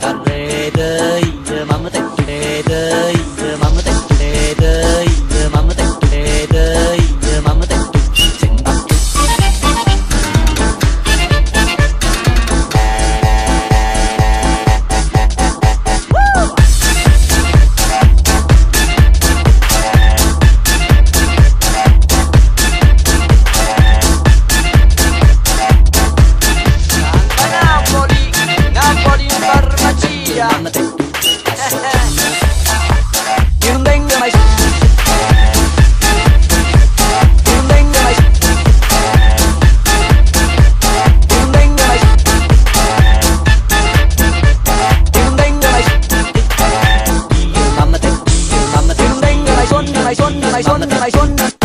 I 来说呢？再来说呢？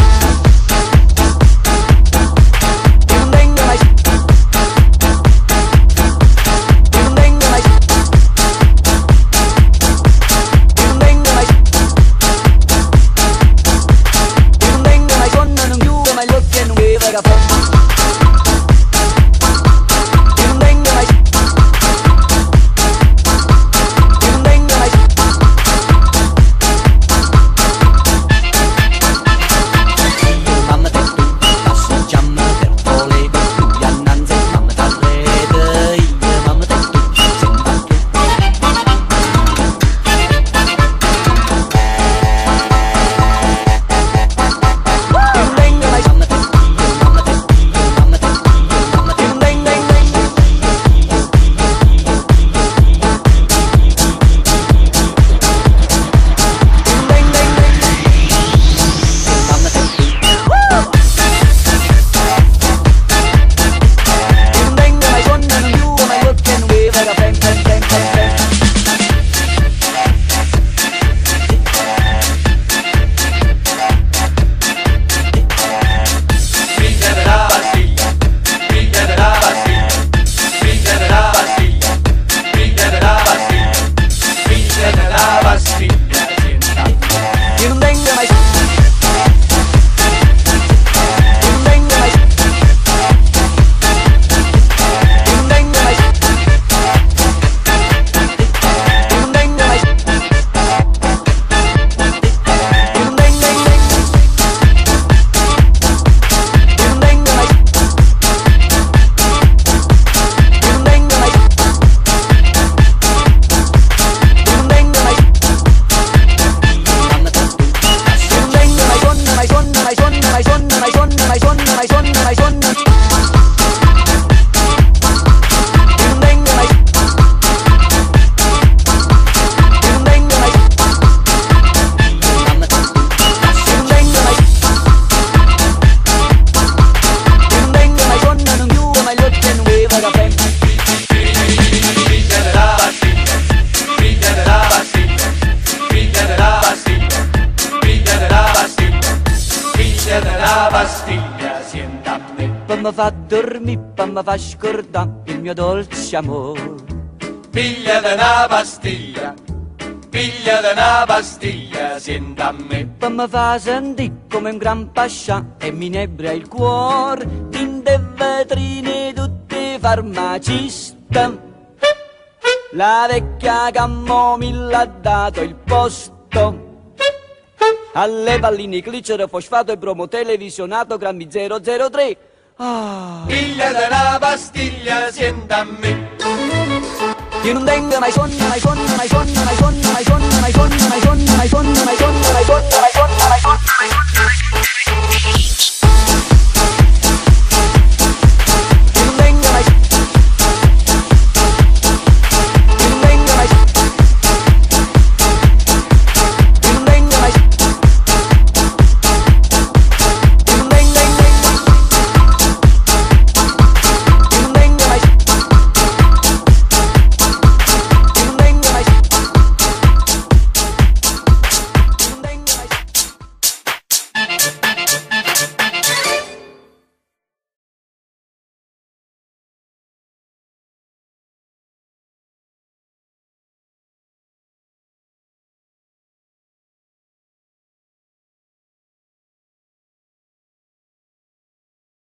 南海，春南海。Mi fa dormire, poi mi fa scordare il mio dolce amore. Pigliate una pastiglia, pigliate una pastiglia, senta a me. Poi mi fa sentire come un gran pascià e mi inebria il cuore, tinte vetrine tutti farmacista. La vecchia Cammomilla ha dato il posto alle palline glicero, fosfato e bromo televisionato grammi 003. Ah. Villa de la Bastilla, siéntame. Y un dengue, naizón, naizón, naizón, naizón, naizón, naizón, naizón, naizón, naizón, naizón,